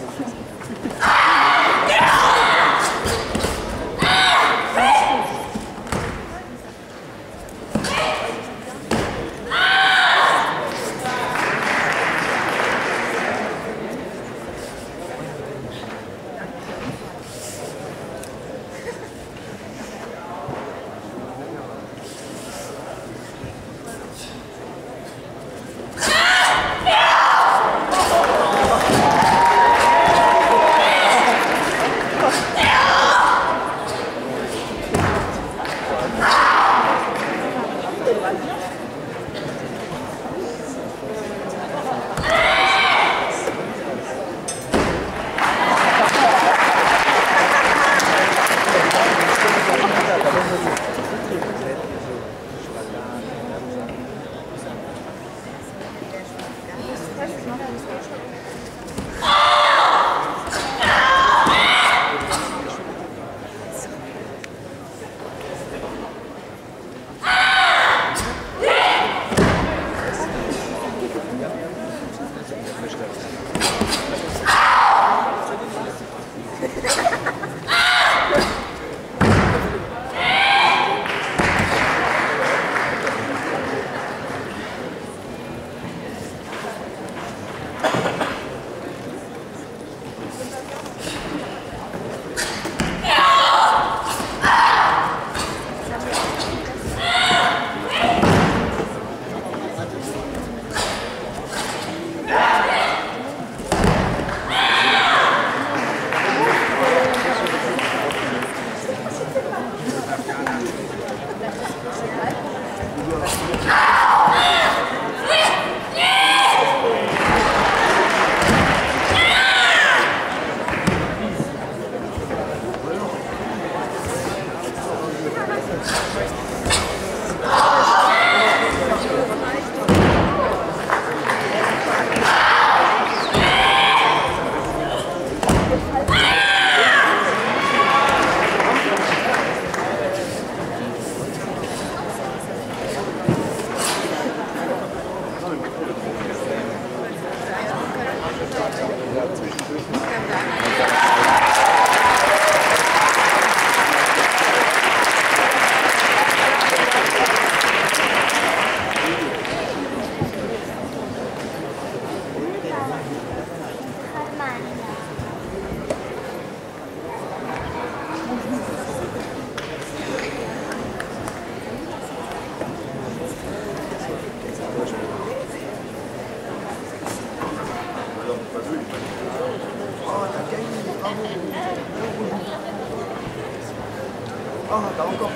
Gracias. Ờ, cảm ơn cô.